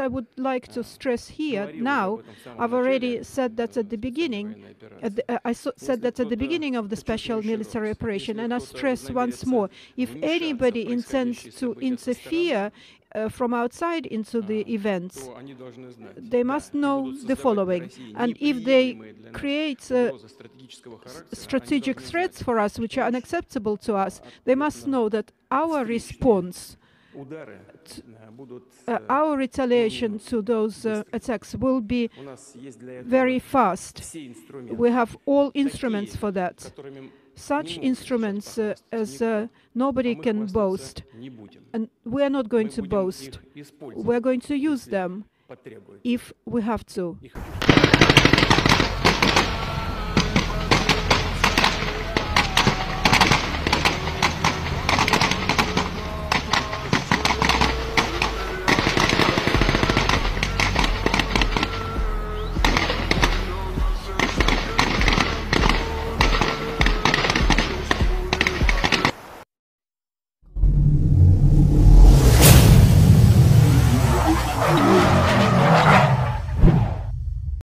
I would like to stress here now, I've already said that at the beginning. At the, I so, said that at the beginning of the special military operation, and I stress once more: if anybody intends to interfere uh, from outside into the events, they must know the following. And if they create uh, strategic threats for us which are unacceptable to us, they must know that our response our retaliation to those uh, attacks will be very fast. We have all instruments for that. Such instruments uh, as uh, nobody can boast. And we are not going to boast. We are going to use them if we have to.